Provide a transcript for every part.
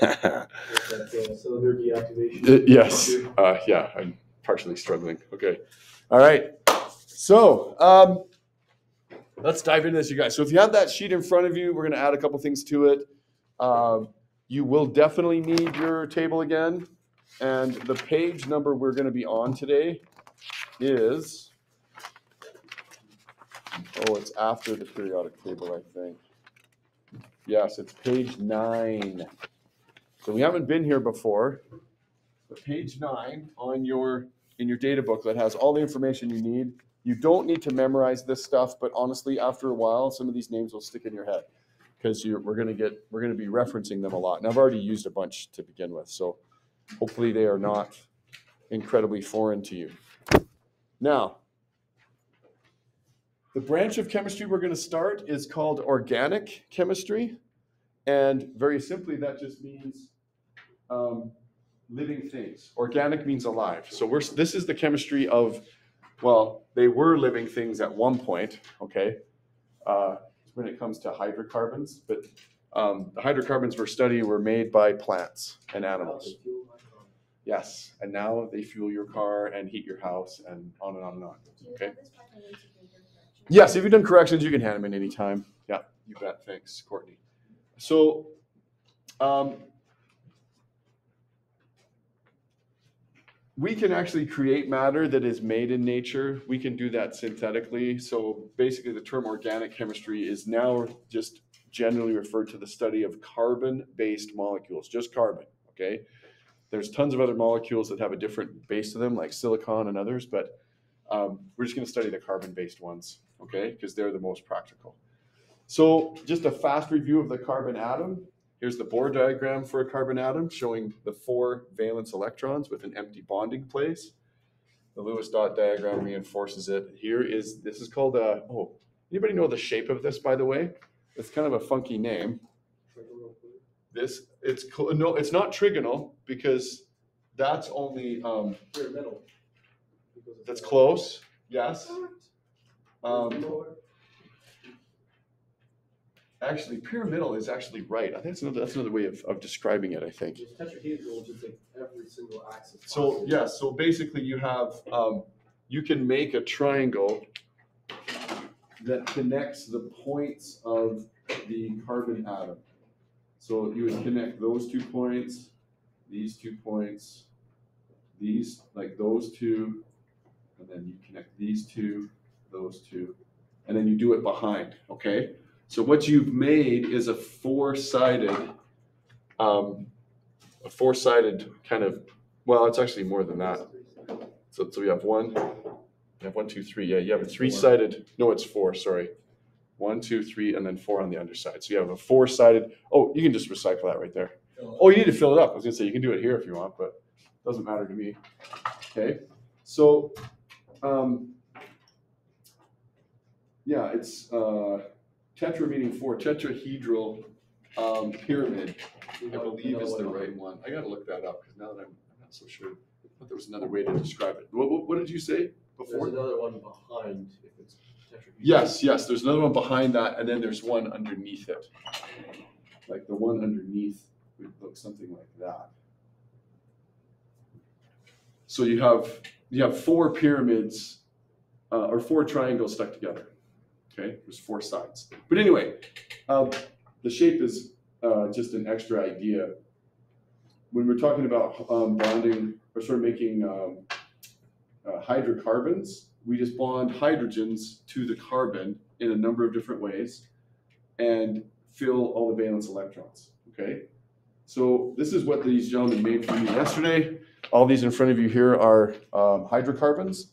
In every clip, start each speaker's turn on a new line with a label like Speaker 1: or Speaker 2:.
Speaker 1: Uh,
Speaker 2: That uh, cylinder deactivation.
Speaker 1: yes, uh, yeah, I'm partially struggling. Okay, all right. So um, let's dive into this, you guys. So if you have that sheet in front of you, we're going to add a couple things to it. Um, you will definitely need your table again, and the page number we're going to be on today is. Oh, it's after the periodic table, I think. Yes, it's page nine. So we haven't been here before. But page nine on your in your data booklet has all the information you need. You don't need to memorize this stuff, but honestly, after a while, some of these names will stick in your head because we're gonna get we're gonna be referencing them a lot. And I've already used a bunch to begin with, so hopefully they are not incredibly foreign to you. Now, the branch of chemistry we're going to start is called organic chemistry. And very simply, that just means um, living things. Organic means alive. So we're, this is the chemistry of, well, they were living things at one point, okay, uh, when it comes to hydrocarbons. But um, the hydrocarbons we're studying were made by plants and animals. Yes, and now they fuel your car and heat your house and on and on and on. Okay.
Speaker 3: have this back? I need to make your correction.
Speaker 1: Yes, if you've done corrections, you can hand them in anytime. Yeah, you bet. Thanks, Courtney. So, um, we can actually create matter that is made in nature. We can do that synthetically. So basically, the term organic chemistry is now just generally referred to the study of carbon-based molecules, just carbon. Okay. There's tons of other molecules that have a different base to them, like silicon and others, but um, we're just going to study the carbon-based ones, okay? Because they're the most practical. So just a fast review of the carbon atom. Here's the Bohr diagram for a carbon atom showing the four valence electrons with an empty bonding place. The Lewis dot diagram reinforces it. Here is, this is called a, oh, anybody know the shape of this, by the way? It's kind of a funky name. This, it's, no, it's not trigonal because that's only, um, that's close, yes. Um, actually, pyramidal is actually right. I think that's another, that's another way of, of describing it, I think.
Speaker 2: Just tetrahedral, just like every single axis.
Speaker 1: So,
Speaker 2: possible.
Speaker 1: yeah, so basically you have, um, you can make a triangle that connects the points of the carbon atom. So you would connect those two points, these two points, these, like those two, and then you connect these two, those two, and then you do it behind, okay? So what you've made is a four-sided, um, a four-sided kind of, well, it's actually more than that. So, so we have one, we have one, two, three. Yeah, you have a three-sided. No, it's four. Sorry, one, two, three, and then four on the underside. So you have a four-sided. Oh, you can just recycle that right there. Oh, you need to fill it up. I was gonna say you can do it here if you want, but it doesn't matter to me. Okay, so um, yeah, it's uh, tetra meaning four. Tetrahedral um, pyramid. I believe is the right one. I gotta look that up because now that I'm, I'm not so sure. I thought there was another way to describe it. What, what, what did you say before?
Speaker 2: There's
Speaker 1: before?
Speaker 2: another one behind if it's tetrahedral.
Speaker 1: Yes, yes, there's another one behind that, and then there's one underneath it. Like the one underneath would look something like that. So you have, you have four pyramids, uh, or four triangles stuck together. Okay, there's four sides. But anyway, um, the shape is, uh, just an extra idea. When we're talking about, um, bonding, or sort of making, um, uh, hydrocarbons, we just bond hydrogens to the carbon in a number of different ways and fill all the valence electrons. Okay, so this is what these gentlemen made for me yesterday. All these in front of you here are um, hydrocarbons.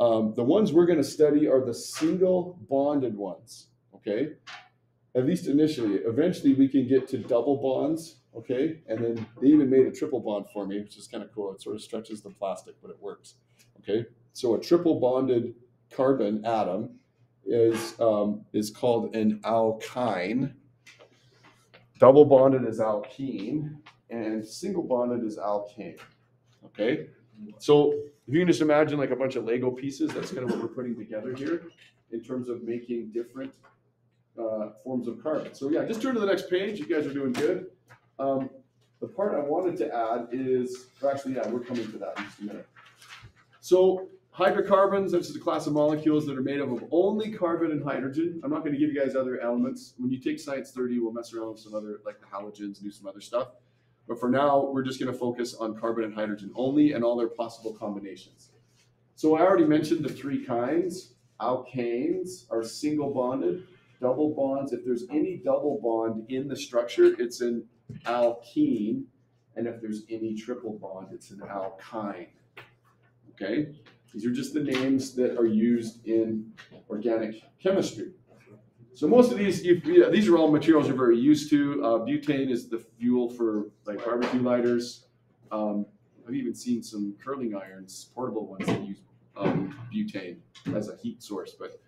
Speaker 1: Um, the ones we're going to study are the single bonded ones. Okay, at least initially. Eventually, we can get to double bonds. Okay, and then they even made a triple bond for me, which is kind of cool. It sort of stretches the plastic, but it works. Okay, so a triple bonded carbon atom is um, is called an alkyne. Double bonded is alkene, and single bonded is alkane. Okay, so if you can just imagine like a bunch of Lego pieces, that's kind of what we're putting together here in terms of making different uh, forms of carbon. So yeah, just turn to the next page. You guys are doing good. Um, the part I wanted to add is, actually, yeah, we're coming to that in just a minute. So hydrocarbons, this is a class of molecules that are made up of only carbon and hydrogen. I'm not gonna give you guys other elements. When you take science thirty, we'll mess around with some other, like the halogens, do some other stuff. But for now, we're just gonna focus on carbon and hydrogen only and all their possible combinations. So I already mentioned the three kinds. Alkanes are single bonded, double bonds. If there's any double bond in the structure, it's an alkene. And if there's any triple bond, it's an alkyne. Okay? These are just the names that are used in organic chemistry. So most of these, yeah, these are all materials you're very used to. Uh, butane is the fuel for like barbecue lighters. Um, I've even seen some curling irons, portable ones that use um, butane as a heat source. But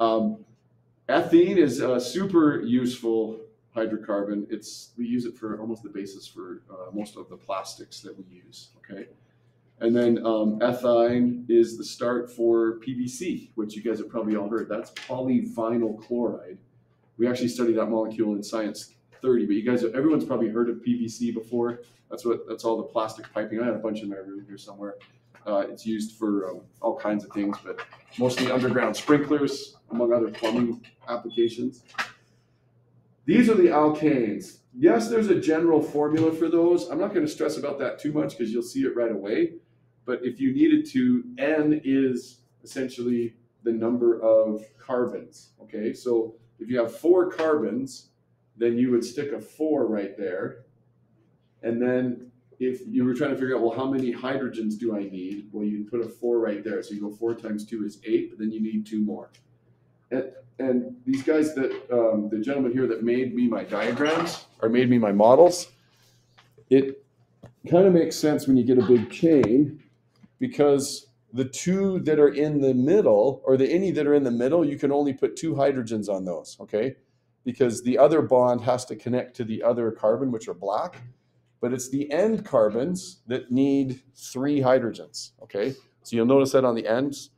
Speaker 1: um, ethene is a super useful hydrocarbon. It's we use it for almost the basis for uh, most of the plastics that we use. Okay, and then um, ethyne is the start for PVC, which you guys have probably all heard. That's polyvinyl chloride. We actually studied that molecule in Science 30, but you guys, everyone's probably heard of PVC before. That's what that's all the plastic piping. I had a bunch in my room here somewhere. Uh, it's used for um, all kinds of things, but mostly underground sprinklers, among other plumbing applications. These are the alkanes. Yes, there's a general formula for those. I'm not going to stress about that too much because you'll see it right away. But if you needed to, N is essentially the number of carbons. Okay, so if you have four carbons, then you would stick a four right there. And then if you were trying to figure out, well, how many hydrogens do I need? Well, you'd put a four right there. So you go four times two is eight, but then you need two more. And, and these guys that, um, the gentleman here that made me my diagrams or made me my models, it kind of makes sense when you get a big chain because the two that are in the middle or the any that are in the middle, you can only put two hydrogens on those, okay? Because the other bond has to connect to the other carbon, which are black but it's the end carbons that need three hydrogens. Okay, so you'll notice that on the ends.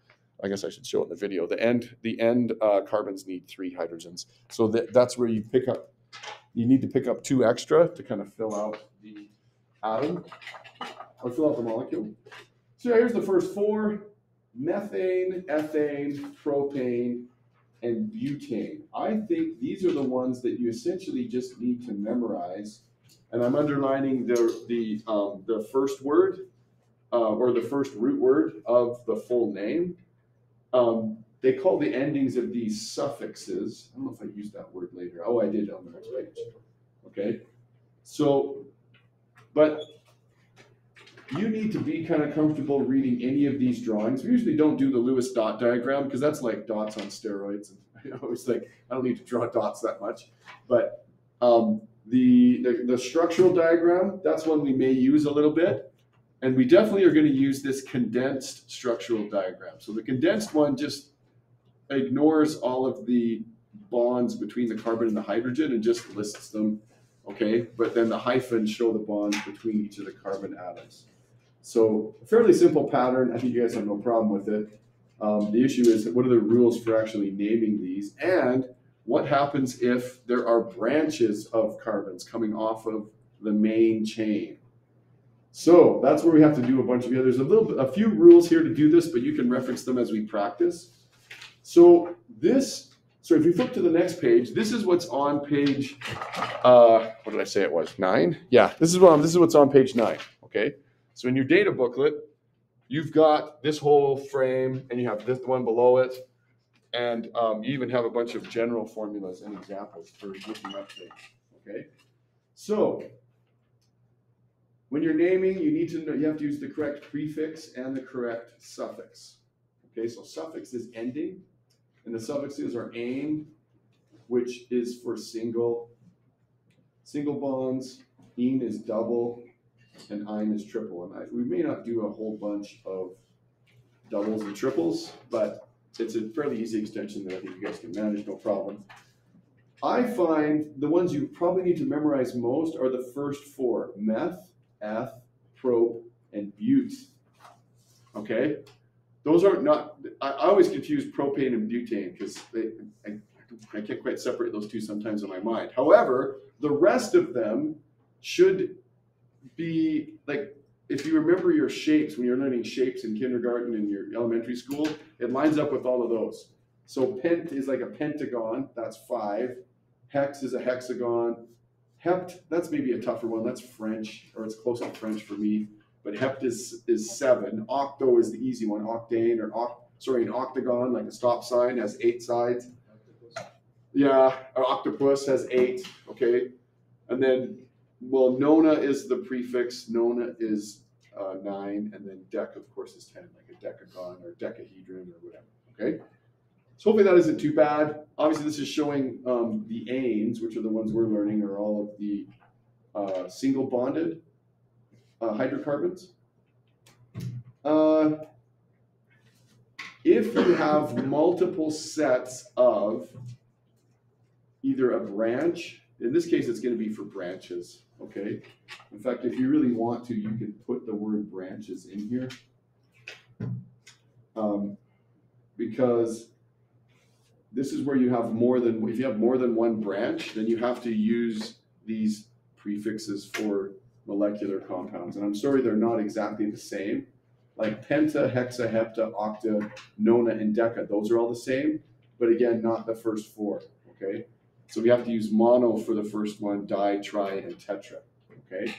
Speaker 1: I guess I should show it in the video. The end, the end uh, carbons need three hydrogens. So that, that's where you pick up. You need to pick up two extra to kind of fill out the atom or fill out the molecule. So here's the first four: methane, ethane, propane, and butane. I think these are the ones that you essentially just need to memorize and I'm underlining the the um, the first word uh, or the first root word of the full name. Um, they call the endings of these suffixes. I don't know if I used that word later. Oh, I did on the next page. Okay, so but you need to be kind of comfortable reading any of these drawings. We usually don't do the Lewis dot diagram because that's like dots on steroids. And I always like I don't need to draw dots that much, but um, the, the, the structural diagram, that's one we may use a little bit. And we definitely are going to use this condensed structural diagram. So the condensed one just ignores all of the bonds between the carbon and the hydrogen and just lists them. Okay, but then the hyphens show the bonds between each of the carbon atoms. So a fairly simple pattern. I think you guys have no problem with it. Um, the issue is what are the rules for actually naming these? And what happens if there are branches of carbons coming off of the main chain? So that's where we have to do a bunch of, yeah, there's a little bit, a few rules here to do this, but you can reference them as we practice. So this, so if you flip to the next page, this is what's on page, uh, what did I say it was, nine? Yeah, this is what, this is what's on page nine, okay? So in your data booklet, you've got this whole frame and you have this one below it. And um, you even have a bunch of general formulas and examples for looking up things. Okay, so when you're naming, you need to know you have to use the correct prefix and the correct suffix. Okay, so suffix is ending, and the suffixes are ane, which is for single, single bonds. Ene is double, and yne is triple. And I, we may not do a whole bunch of doubles and triples, but it's a fairly easy extension that I think you guys can manage, no problem. I find the ones you probably need to memorize most are the first four, meth, eth, prop, and bute. Okay? Those are not, I, I always confuse propane and butane because they, I, I can't quite separate those two sometimes in my mind. However, the rest of them should be like if you remember your shapes when you're learning shapes in kindergarten and your elementary school, it lines up with all of those. So pent is like a pentagon, that's five. Hex is a hexagon. Hept, that's maybe a tougher one. That's French, or it's close to French for me. But hept is is seven. Octo is the easy one. Octane or oct, sorry, an octagon, like a stop sign, has eight sides. Yeah, an octopus has eight. Okay, and then well, nona is the prefix. Nona is uh, nine, and then dec, of course, is ten, like a decagon or decahedron or whatever. Okay. So hopefully that isn't too bad. Obviously, this is showing um, the anes, which are the ones we're learning, are all of the uh, single bonded uh, hydrocarbons. Uh, if you have multiple sets of either a branch, in this case, it's going to be for branches. Okay. In fact, if you really want to, you can put the word branches in here. Um, because this is where you have more than, if you have more than one branch, then you have to use these prefixes for molecular compounds. And I'm sorry, they're not exactly the same. Like penta, hexa, hepta, octa, nona, and deca, those are all the same, but again, not the first four, okay? So we have to use mono for the first one, di, tri, and tetra, okay?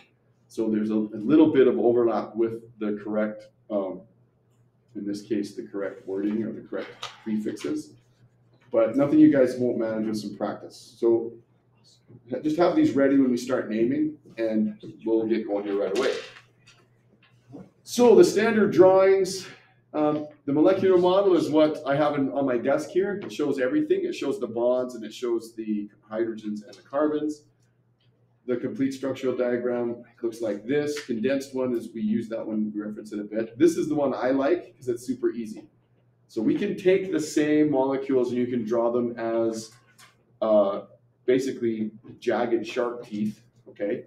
Speaker 1: So there's a, a little bit of overlap with the correct, um, in this case, the correct wording or the correct prefixes. But nothing you guys won't manage with some practice. So just have these ready when we start naming and we'll get going here right away. So the standard drawings, um, the molecular model is what I have in, on my desk here. It shows everything. It shows the bonds and it shows the hydrogens and the carbons. The complete structural diagram looks like this. Condensed one is we use that one, we reference it a bit. This is the one I like because it's super easy. So we can take the same molecules and you can draw them as uh, basically jagged shark teeth, okay?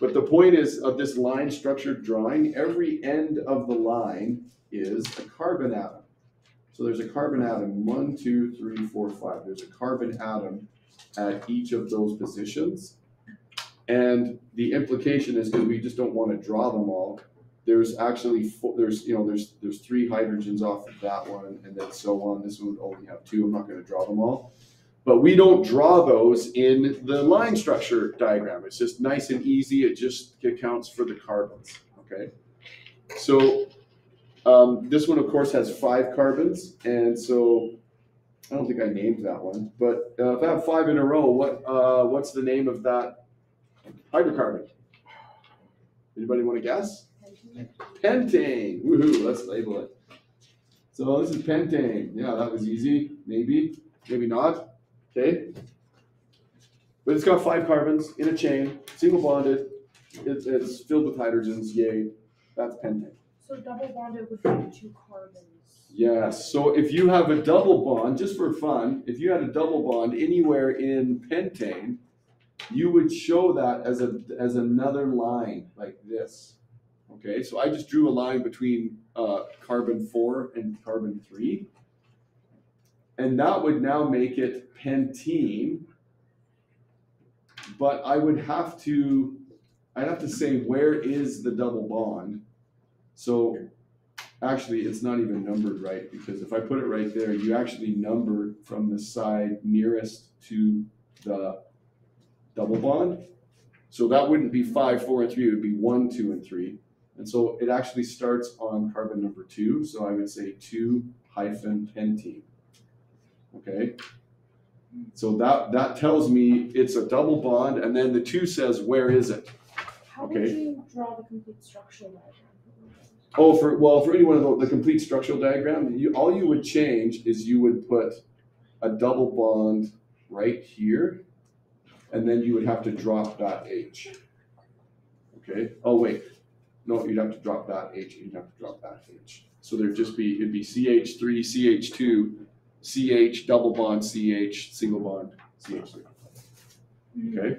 Speaker 1: But the point is of this line structured drawing, every end of the line is a carbon atom. So there's a carbon atom, one, two, three, four, five. There's a carbon atom at each of those positions. And the implication is because we just don't want to draw them all, there's actually four, there's you know there's there's three hydrogens off of that one and then so on. This one would only have two. I'm not going to draw them all. But we don't draw those in the line structure diagram. It's just nice and easy. It just accounts for the carbons. Okay. So um, this one, of course, has five carbons, and so I don't think I named that one. But uh, if I have five in a row, what uh, what's the name of that hydrocarbon? Anybody want to guess? Pentane. Woohoo! Let's label it. So this is pentane. Yeah, that was easy. Maybe, maybe not. Okay. But it's got five carbons in a chain, single bonded. It's, it's filled with hydrogens. Yay. That's pentane.
Speaker 3: So double bonded would be two carbons.
Speaker 1: Yes. So if you have a double bond, just for fun, if you had a double bond anywhere in pentane, you would show that as a as another line like this. Okay. So I just drew a line between uh, carbon four and carbon three, and that would now make it pentene. But I would have to, I'd have to say where is the double bond. So actually, it's not even numbered right because if I put it right there, you actually number from the side nearest to the double bond. So that wouldn't be five, four, and three, it would be one, two, and three. And so it actually starts on carbon number two, so I would say two hyphen pentene. Okay? So that, that tells me it's a double bond, and then the two says, where is it?
Speaker 3: How would
Speaker 1: Okay.
Speaker 3: you draw the complete structural diagram?
Speaker 1: Oh, for, well, for anyone of the, the complete structural diagram, you, all you would change is you would put a double bond right here, and then you would have to drop that H. Okay, oh, wait, no, you'd have to drop that H, you'd have to drop that H. So there'd just be, it'd be CH three, CH two, CH, double bond, CH, single bond, CH three. Hmm. Okay?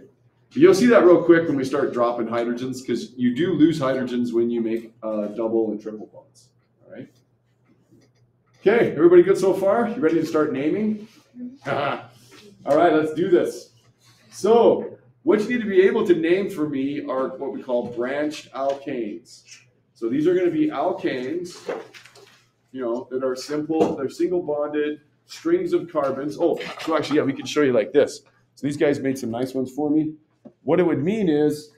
Speaker 1: You'll see that real quick when we start dropping hydrogens, because you do lose hydrogens when you make uh, double and triple bonds. All right. Okay, everybody good so far? You ready to start naming? All right, let's do this. So, what you need to be able to name for me are what we call branched alkanes. So these are gonna be alkanes, you know, that are simple, they're single bonded strings of carbons. Oh, so actually, yeah, we can show you like this. So these guys made some nice ones for me. What it would mean is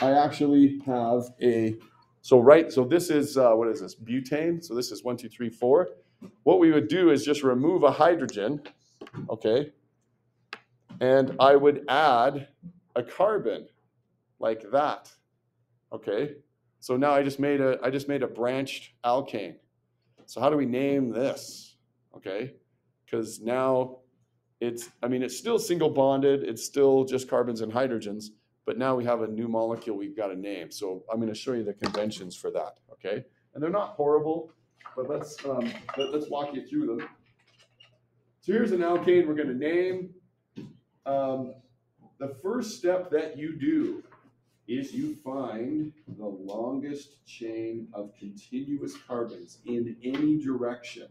Speaker 1: I actually have a, so right, so this is, uh, what is this, butane? So this is one, two, three, four. What we would do is just remove a hydrogen, okay? And I would add a carbon like that, okay? So now I just made a, I just made a branched alkane. So how do we name this? Okay, because now it's, I mean, it's still single bonded, it's still just carbons and hydrogens, but now we have a new molecule we've got a name. So I'm going to show you the conventions for that. Okay, and they're not horrible, but let's um, let, us walk you through them. So here's an alkane we're going to name. Um, the first step that you do is you find the longest chain of continuous carbons in any direction.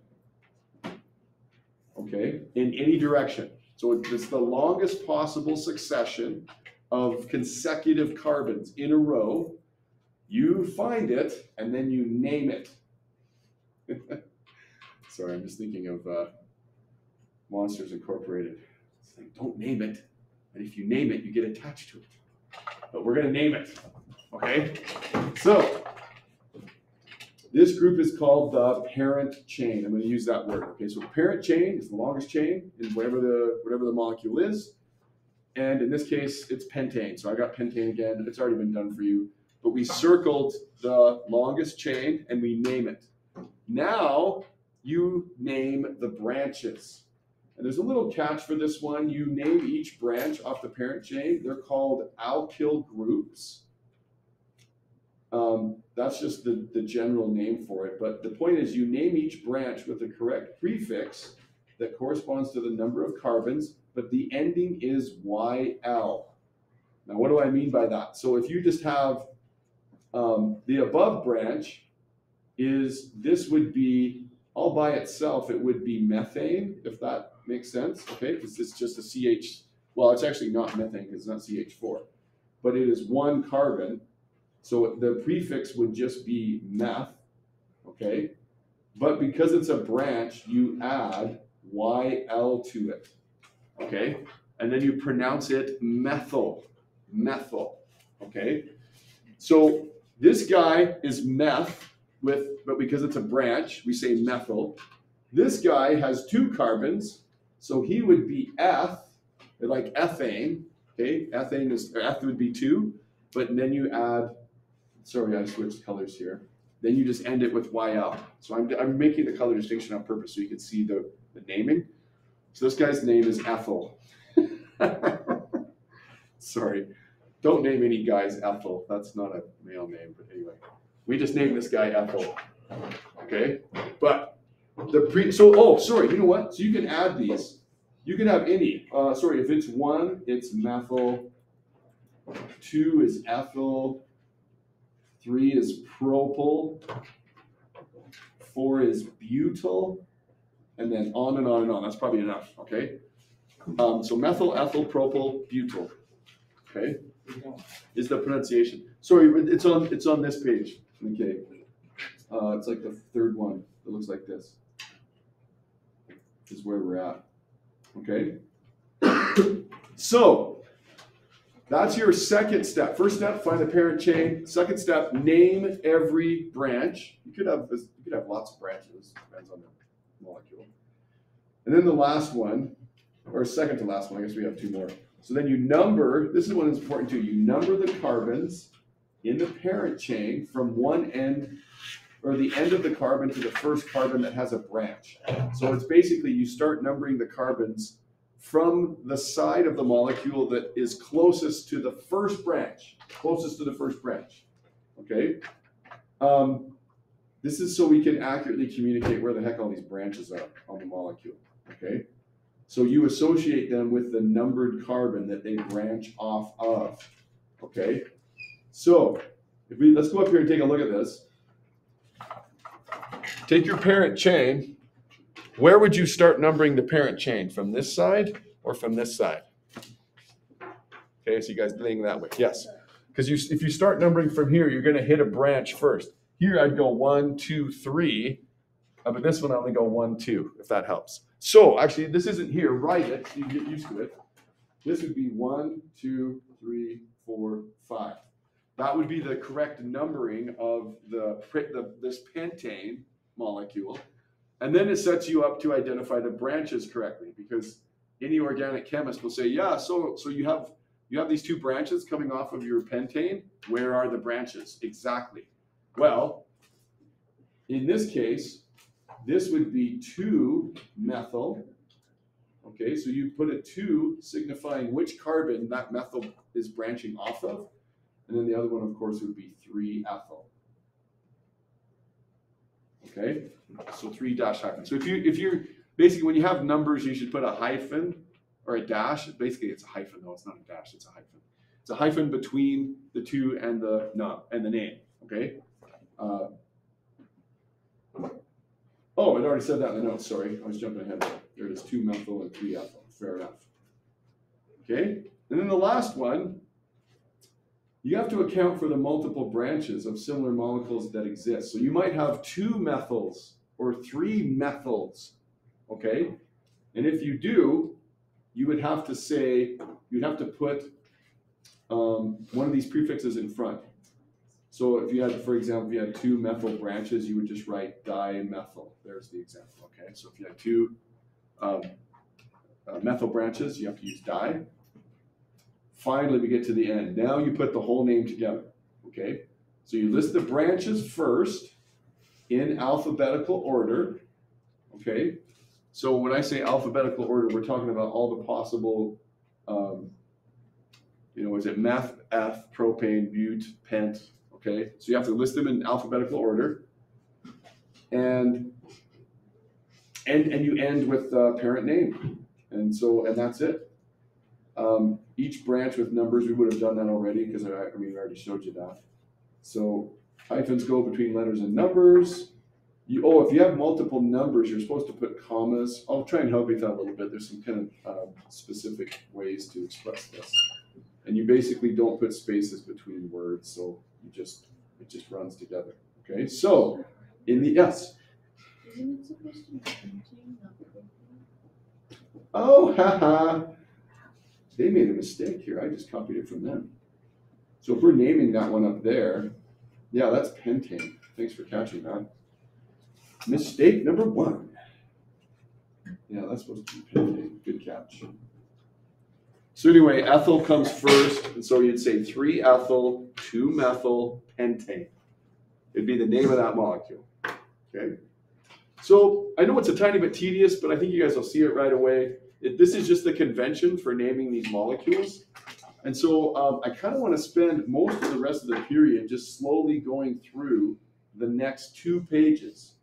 Speaker 1: Okay, in any direction. So it's the longest possible succession of consecutive carbons in a row. You find it and then you name it. Sorry, I'm just thinking of uh, Monsters Incorporated. It's like, don't name it. And if you name it, you get attached to it but we're going to name it. Okay? So, this group is called the parent chain. I'm going to use that word. Okay, so the parent chain is the longest chain in whatever the whatever the molecule is. And in this case, it's pentane. So I got pentane again. It's already been done for you. But we circled the longest chain and we name it. Now you name the branches. And there's a little catch for this one. You name each branch off the parent chain. They're called alkyl groups. Um, that's just the, the general name for it. But the point is you name each branch with the correct prefix that corresponds to the number of carbons, but the ending is YL. Now, what do I mean by that? So if you just have um, the above branch is this would be all by itself, it would be methane, if that makes sense, okay? Because it's just a CH, well, it's actually not methane because it's not CH4, but it is one carbon. So the prefix would just be meth, okay? But because it's a branch, you add YL to it, okay? And then you pronounce it methyl, methyl, okay? So this guy is meth with, but because it's a branch, we say methyl. This guy has two carbons, so he would be eth, like ethane. Okay, ethane is eth would be two, but then you add. Sorry, I switched colors here. Then you just end it with YL. So I'm, I'm making the color distinction on purpose so you can see the, the naming. So this guy's name is Ethel. Sorry, don't name any guys Ethel. That's not a male name, but anyway, we just named this guy Ethel. Okay, but the pre, so, oh, sorry, you know what? So you can add these. You can have any. Uh, sorry, if it's one, it's methyl. Two is ethyl. Three is propyl. Four is butyl. And then on and on and on. That's probably enough, okay? Um, so methyl, ethyl, propyl, butyl. Okay? Is the pronunciation. Sorry, it's on it's on this page. Okay. Uh, it's like the third one. It looks like this is where we're at. Okay? so, that's your second step. First step, find the parent chain. Second step, name every branch. You could have you could have lots of branches, depends on the molecule. And then the last one, or second to last one, I guess we have two more. So then you number, this is one that's important too. You number the carbons in the parent chain from one end or the end of the carbon to the first carbon that has a branch. So it's basically you start numbering the carbons from the side of the molecule that is closest to the first branch, closest to the first branch. Okay? Um, this is so we can accurately communicate where the heck all these branches are on the molecule. Okay? So you associate them with the numbered carbon that they branch off of. Okay? So if we let's go up here and take a look at this take your parent chain. Where would you start numbering the parent chain? From this side or from this side? Okay, so you guys think that way. Yes. Because you, if you start numbering from here, you're going to hit a branch first. Here I'd go one, two, three. Uh, but this one I only go one, two, if that helps. So actually, this isn't here. Write it. So you get used to it. This would be one, two, three, four, five. That would be the correct numbering of the, the this pentane molecule. And then it sets you up to identify the branches correctly because any organic chemist will say, yeah, so so you have you have these two branches coming off of your pentane. Where are the branches? Exactly. Well, in this case, this would be 2 methyl. Okay, so you put a 2 signifying which carbon that methyl is branching off of. And then the other one, of course, would be 3 ethyl. Okay, so 3 dash hyphen. So if you if you're basically when you have numbers, you should put a hyphen or a dash. Basically, it's a hyphen though. It's not a dash. It's a hyphen. It's a hyphen between the two and the no and the name. Okay. Uh, oh, it already said that in the notes. Sorry, I was jumping ahead. There it is. Two methyl and three ethyl. Fair enough. Okay. And then the last one, you have to account for the multiple branches of similar molecules that exist. So you might have two methyls or three methyls. Okay. And if you do, you would have to say, you'd have to put um, one of these prefixes in front. So if you had, for example, if you had two methyl branches, you would just write dimethyl. There's the example, okay? So if you had two um, uh, methyl branches, you have to use di. Finally, we get to the end. Now you put the whole name together, okay? So you list the branches first in alphabetical order, okay? So when I say alphabetical order, we're talking about all the possible, um, you know, is it meth, eth, propane, bute, pent, okay? So you have to list them in alphabetical order. And and and you end with the parent name. And so and that's it. Um, each branch with numbers, we would have done that already because I, I mean, I already showed you that. So hyphens go between letters and numbers. You, oh, if you have multiple numbers, you're supposed to put commas. I'll try and help you with that a little bit. There's some kind of um, specific ways to express this. And you basically don't put spaces between words, so you just it just runs together. Okay, so in the yes.
Speaker 3: Isn't it supposed to be printing, not printing?
Speaker 1: Oh, haha. They made a mistake here. I just copied it from them. So if we're naming that one up there, yeah, that's pentane. Thanks for catching that. Mistake number one. Yeah, that's supposed to be pentane. Good catch. So anyway, ethyl comes first, and so you'd say three ethyl, two methyl, pentane. It'd be the name of that molecule. Okay. So I know it's a tiny bit tedious, but I think you guys will see it right away. It, this is just the convention for naming these molecules. And so um, I kind of want to spend most of the rest of the period just slowly going through the next two pages,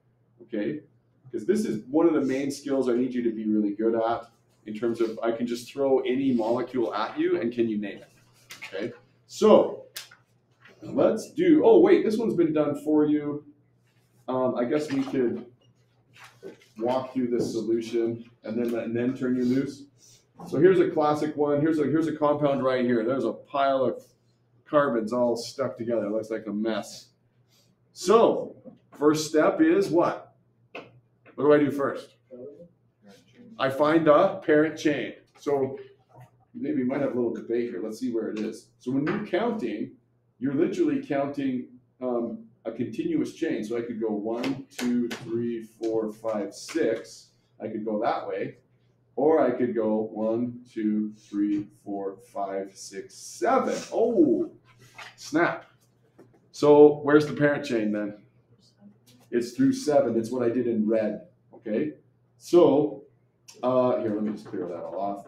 Speaker 1: okay? Because this is one of the main skills I need you to be really good at in terms of I can just throw any molecule at you and can you name it, okay? So let's do, oh wait, this one's been done for you. Um, I guess we could walk through this solution and then and then turn you loose. So here's a classic one. Here's a here's a compound right here. There's a pile of carbons all stuck together. It looks like a mess. So first step is what? What do I do first? I find a parent chain. So maybe we might have a little debate here. Let's see where it is. So when you're counting, you're literally counting um, a continuous chain. So I could go one, two, three, four, five, six. I could go that way. Or I could go one, two, three, four, five, six, seven. Oh, snap. So where's the parent chain then? It's through seven. It's what I did in red. Okay. So uh, here, let me just clear that all off.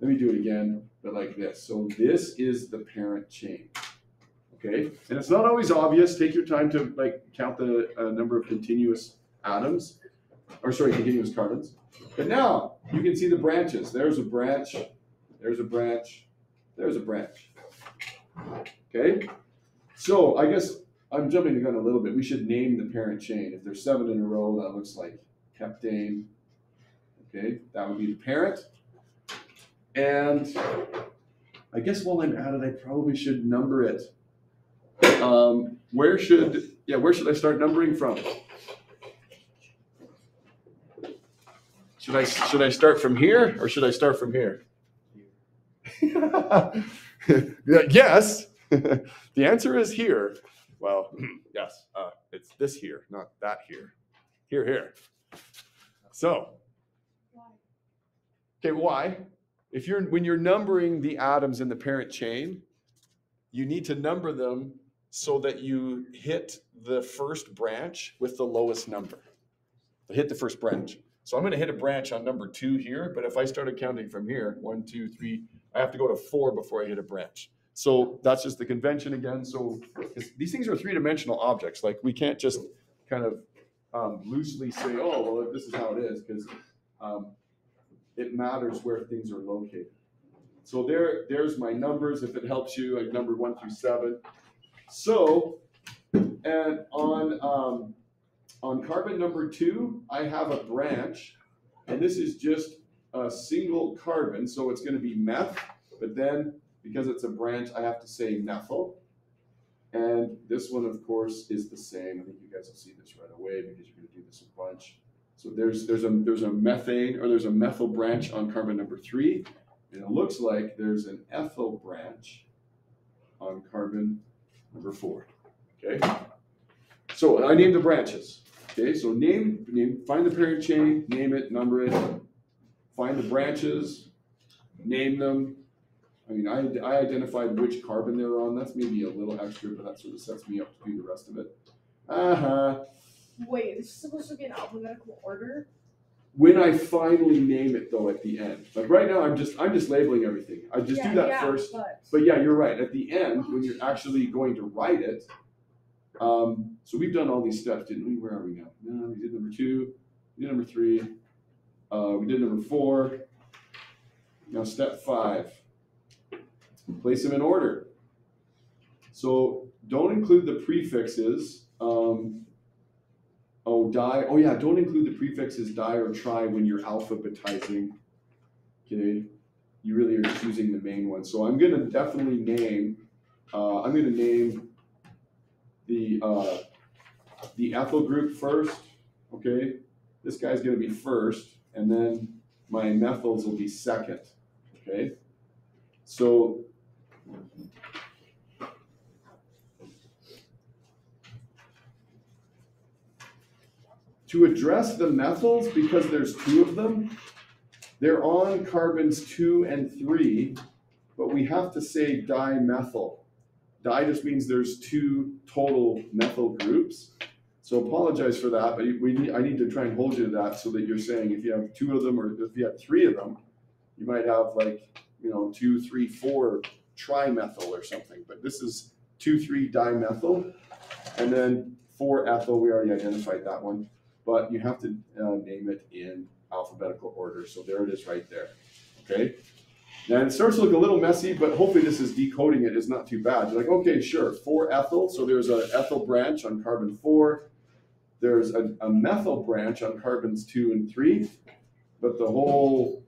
Speaker 1: Let me do it again, but like this. So this is the parent chain. Okay, and it's not always obvious. Take your time to like count the uh, number of continuous atoms, or sorry, continuous carbons. But now you can see the branches. There's a branch. There's a branch. There's a branch. Okay, so I guess I'm jumping the gun a little bit. We should name the parent chain. If there's seven in a row, that looks like heptane. Okay, that would be the parent. And I guess while I'm at it, I probably should number it. Um, where should, yeah, where should I start numbering from? Should I, should I start from here or should I start from here? Yes. the answer is here. Well, yes, uh, it's this here, not that here. Here, here. So, okay, why? If you're when you're numbering the atoms in the parent chain, you need to number them so that you hit the first branch with the lowest number. Hit the first branch. So I'm going to hit a branch on number two here, but if I started counting from here, one, two, three, I have to go to four before I hit a branch. So that's just the convention again. So these things are three-dimensional objects. Like we can't just kind of um, loosely say, "Oh, well, this is how it is," because um, it matters where things are located. So there, there's my numbers. If it helps you, I numbered one through seven. So, and on um, on carbon number two, I have a branch, and this is just a single carbon, so it's going to be meth. But then, because it's a branch, I have to say methyl. And this one, of course, is the same. I think you guys will see this right away because you're going to do this a bunch. So there's there's a there's a methane or there's a methyl branch on carbon number three, and it looks like there's an ethyl branch on carbon number four. Okay. So I named the branches. Okay, so name name find the parent chain, name it, number it, find the branches, name them. I mean, I, I identified which carbon they're on. That's maybe a little extra, but that sort of sets me up to do the rest of it. Uh huh.
Speaker 3: Wait, this is supposed to be in alphabetical order?
Speaker 1: When I finally name it though at the end, like right now, I'm just I'm just labeling everything. I just
Speaker 3: yeah,
Speaker 1: do that
Speaker 3: yeah,
Speaker 1: first.
Speaker 3: But,
Speaker 1: But yeah, you're right. At the end, when you're actually going to write it, um, so we've done all these steps, didn't we? Where are we now? No, we did number two, we did number three, uh, we did number four. Now step five, place them in order. So don't include the prefixes. Um, oh, di. Oh yeah, don't include the prefixes di or tri when you're alphabetizing. Okay you really are using the main one. So I'm gonna definitely name, uh, I'm gonna name the, uh, the ethyl group first, okay? This guy's gonna be first, and then my methyls will be second, okay? So. To address the methyls, because there's two of them, they're on carbons two and three, but we have to say dimethyl. Di just means there's two total methyl groups. So apologize for that, but we need, I need to try and hold you to that so that you're saying if you have two of them or if you have three of them, you might have like, you know, two, three, four trimethyl or something. But this is two, three dimethyl. And then four ethyl, we already identified that one. But you have to uh, name it in alphabetical order. So there it is right there. Okay. Now it starts to look a little messy, but hopefully this is decoding it is not too bad. You're like, okay, sure, four ethyl. So there's an ethyl branch on carbon four. There's a, a methyl branch on carbons two and three, but the whole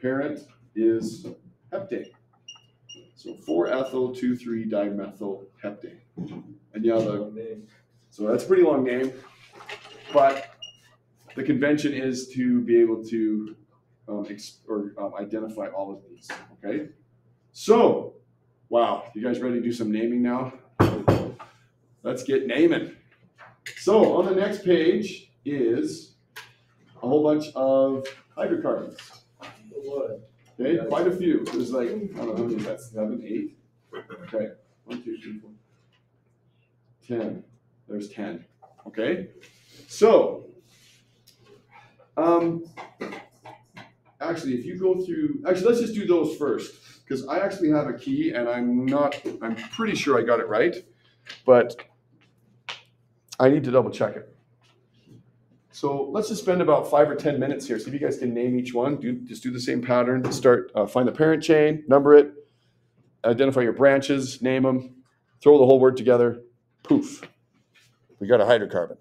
Speaker 1: parent is heptane. So four ethyl, two, three dimethyl heptane. And yeah, the so that's a pretty long name, but the convention is to be able to um, or um, identify all of these. Okay, so wow, you guys ready to do some naming now? Let's get naming. So on the next page is a whole bunch of hydrocarbons. Okay, quite a few. There's like I don't know seven, eight. Okay, one, two, three, four, ten. There's ten. Okay, so um, actually, if you go through, actually, let's just do those first because I actually have a key and I'm not. I'm pretty sure I got it right, but I need to double check it. So let's just spend about five or ten minutes here. See if you guys can name each one. Do just do the same pattern. Start uh, find the parent chain, number it, identify your branches, name them, throw the whole word together. Poof, we got a hydrocarbon.